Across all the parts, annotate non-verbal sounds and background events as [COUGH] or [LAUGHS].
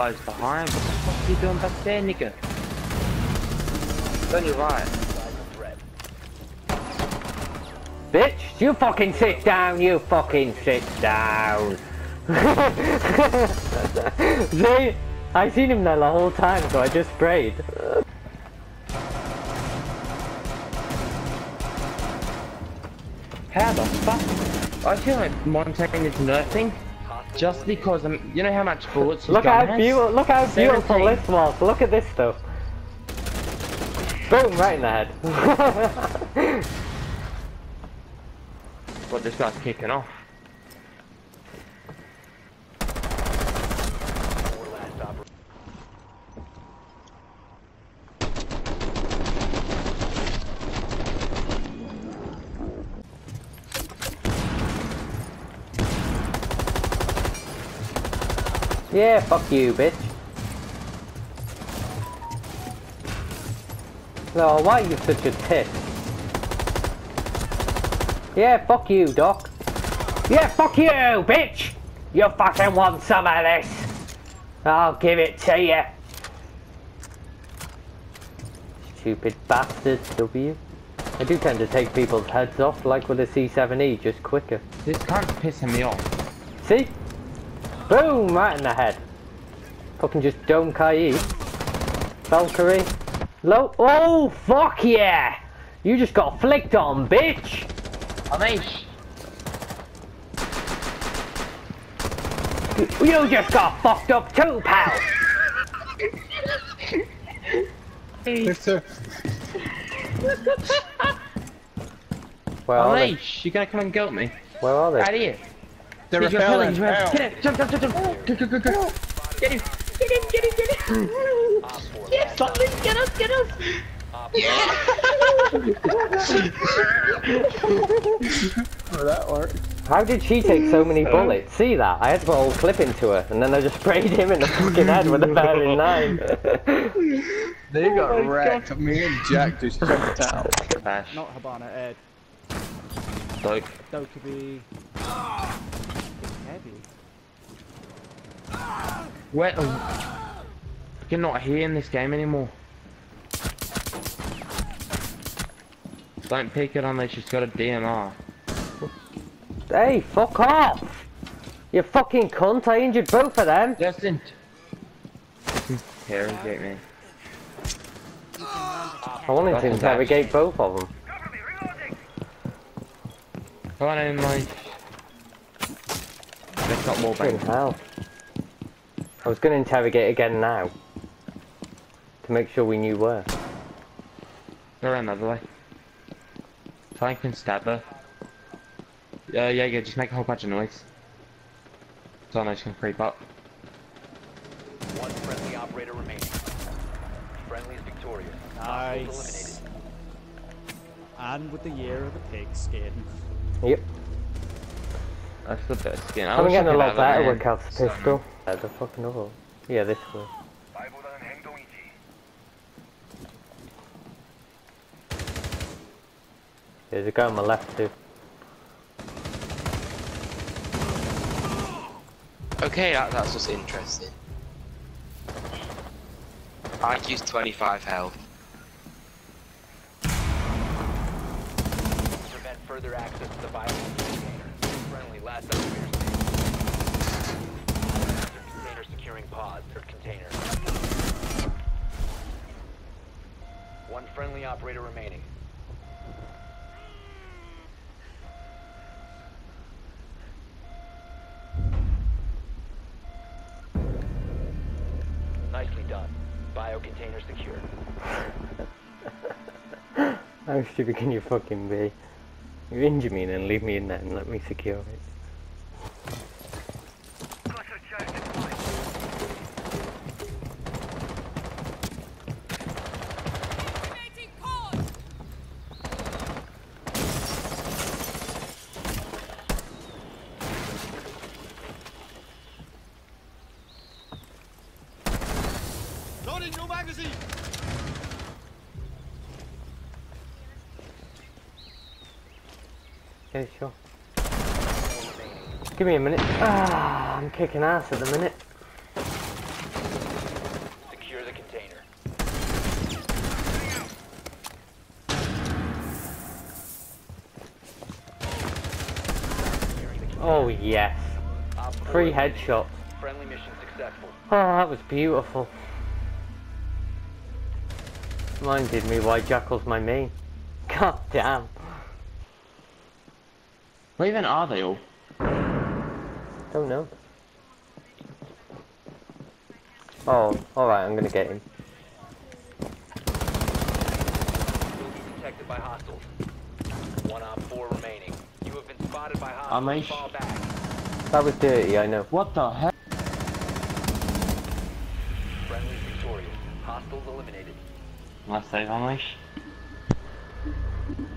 I behind. What the fuck are you doing back there, nigga? On your right. Bitch, you fucking sit down, you fucking sit down. [LAUGHS] See? I seen him there the whole time, so I just sprayed. How the fuck? I feel like Montagne is nerfing just because I'm. You know how much bullets Look gun how beautiful, look how beautiful this was. Look at this stuff. Boom, right in the head. [LAUGHS] What this guy's kicking off. Yeah, fuck you, bitch. No, why are you such a tit? Yeah, fuck you, Doc. Yeah, fuck you, bitch! You fucking want some of this? I'll give it to you. Stupid bastard, W. I do tend to take people's heads off, like with the C7E, just quicker. This cunt's pissing me off. See? Boom! Right in the head. Fucking just dome Kai. Valkyrie. Low. Oh, fuck yeah! You just got flicked on, bitch! Amish! You just got fucked up too, pal! Yes, sir. Where are they? Amish, you gonna come and get me? Where are they? Out they? here. They're He's repelling, repelling. he's repelling. Get it! Jump, jump, jump, jump! Go, go, go, go! Get him! Get him, get him, get him! Yes, something! Get us, get us! Oh, that worked. How did she take so many bullets? See that? I had to put a whole clip into her, and then I just sprayed him in the fucking head with a barrel [LAUGHS] nine. They oh got Oh my wrecked. Me and Jack just [LAUGHS] jumped out. Not Habana Ed. Dope. Dokkaebi. Heavy. Where? Oh. You're not here in this game anymore. Don't pick it unless she's got a DMR. hey, fuck off! You fucking cunt, I injured both of them! Justin! Interrogate me. I wanted to interrogate both of them. Come on in, like. They've got more Fucking bang. hell. I was gonna interrogate again now. To make sure we knew where. Go around the other way. Try and stab her. Yeah, yeah, yeah, just make a whole bunch of noise. So I know she can creep up. One friendly operator remaining. Friendly is victorious. Hostiles Nice. And with the year of the pig skin. Yep. That's the best skin. I I'm wish getting a lot have better man. with Cal's pistol. Uh, the fucking other one. Yeah, this one. There's a guy on my left too. Okay, that, that's just interesting. IQ's 25 health. Prevent further access to the biohazard container. Operator standing. Container securing pods or container. One friendly operator remaining. Nicely done. Bio container secure. How stupid can you fucking be? You injure me and then leave me in there and let me secure it. Okay, sure. Give me a minute. Ah, I'm kicking ass at the minute. Secure the container. Oh yes. Op four Three headshots. Friendly mission successful. Oh, that was beautiful. Reminded me why Jackal's my main. [LAUGHS] God damn. Where even are they all? Don't know. Oh, alright, I'm gonna get him. Detected by hostiles. One op four remaining. You have been spotted by hostiles. Fall back. That was dirty, I know. What the heck? Friendly victorious. Hostiles eliminated. Let's save unleash.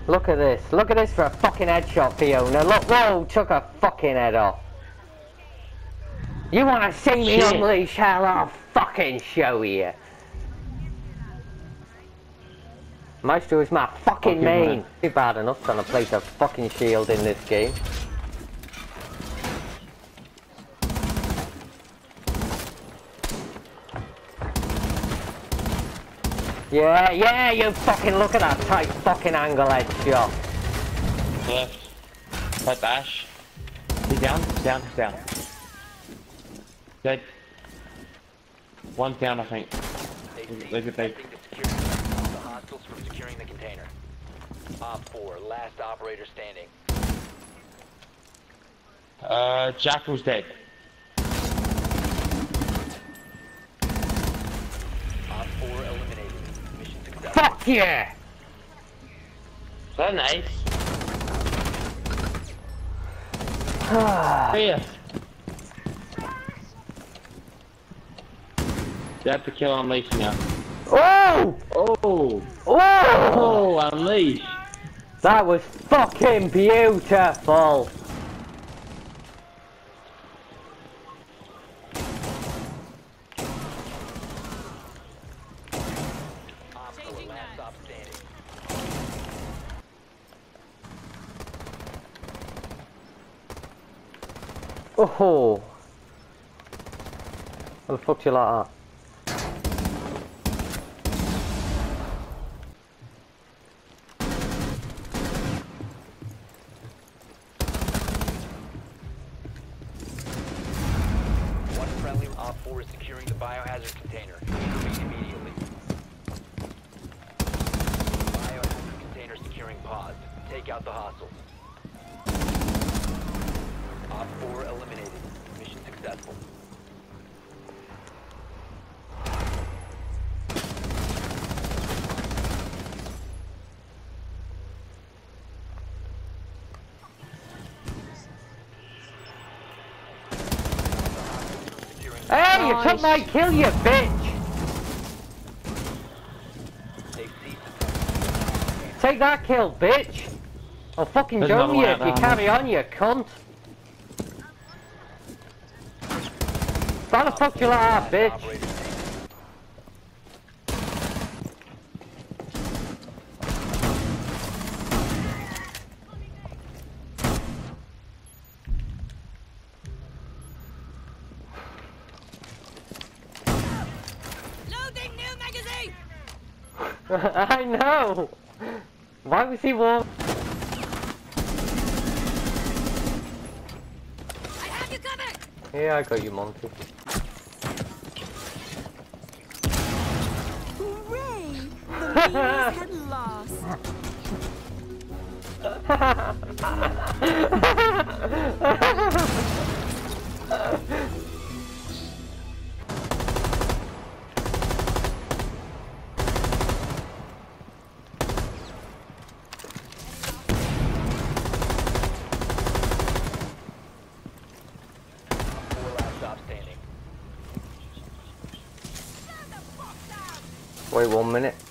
Look at this. Look at this for a fucking headshot, Fiona. Look, whoa, took a fucking head off. You wanna see me Shit. unleash hell? I'll fucking show you. Maestro is my fucking Fucking main. man. Too bad enough trying to place a fucking shield in this game. Yeah, yeah, you fucking look at that tight fucking angle headshot. Left. Right bash. He's down, he's down, he's down. Dead. One down, I think. They Leave ceased it, babe. attempting to the hostiles from securing the container. Op four, last operator standing. Uh, Jackal's dead. Op four eliminated. Mission successful. Fuck yeah! So nice. Ah. Here. You have to kill Unleash now. Oh! Oh! Oh! Oh, Unleash! That was fucking beautiful! Op four, last stop standing. Oh! How the fuck do you like that? One friendly Op four is securing the biohazard container. Intervene immediately. Biohazard container securing paused. Take out the hostiles. Op four eliminated. Mission successful. Hey, you took my kill, you bitch! Take that kill, bitch! I'll fucking There's dome you if you carry on, you cunt! How the fuck you like that, bitch? Operator Loading new magazine! [LAUGHS] I know! Why was he warm? I have you covered! Yeah, I got you, Monty. Lost. Wait one minute.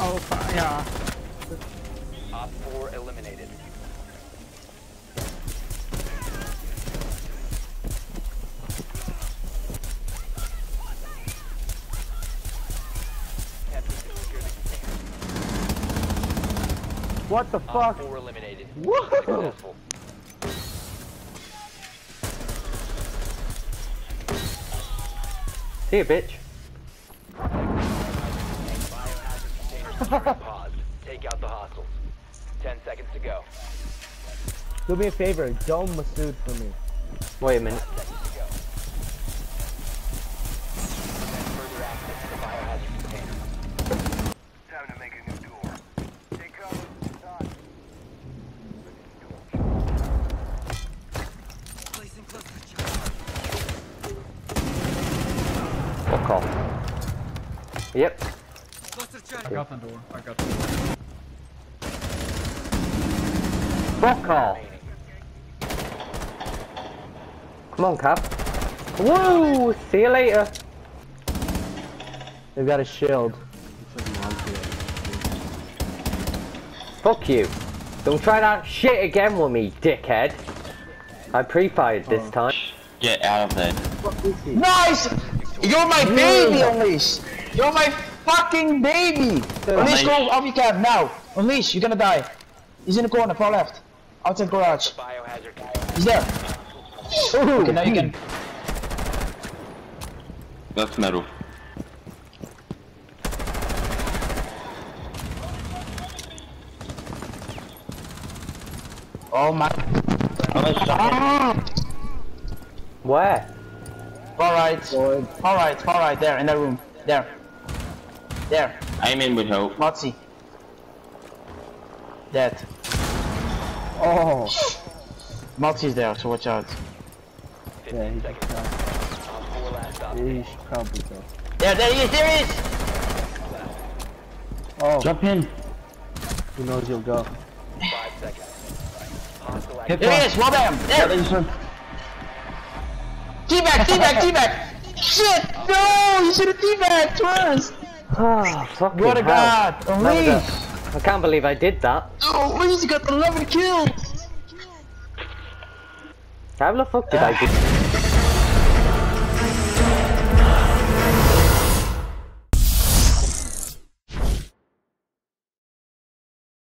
Oh, yeah. Op 4 eliminated. What the fuck? Op 4 eliminated. Whoa! See you, bitch. Paused. Take out the hostiles. Ten seconds to go. Do me a favor, dome Masood for me. Wait a minute. Seconds to go. Further access to the biohazard container. Fuck off. Yep. I got the door. I got the door. Fuck off. Come on, Cap. Woo! See you later. They've got a shield. Fuck you. Don't try that shit again with me, dickhead. I pre-fired this oh. time. Get out of there. Nice! You're my baby, Unleash! You're my fucking baby! Unleash, go off your cab now! Unleash, you're gonna die. He's in the corner, far left. Outside garage. Biohazard container. He's there. Okay, now you can. That's metal. Oh my. Where? Alright. Alright, alright, there, in that room. There. There. I'm in with help. Nazi. Dead. Oh, Nazi's there, so watch out. yeah, he's, seconds. On four last he's probably go. There, there he is, there he is! Oh, Jump in. Who knows you'll go. Five seconds. Hostile Hit There he is, well damn! There! Teabag, teabag, teabag! Shit! No! You should have teabagged first! Ah, fucking What a hell. god! That was a- Unleash! I can't believe I did that. Oh, Unleash got the 11 kills! How the fuck did I do?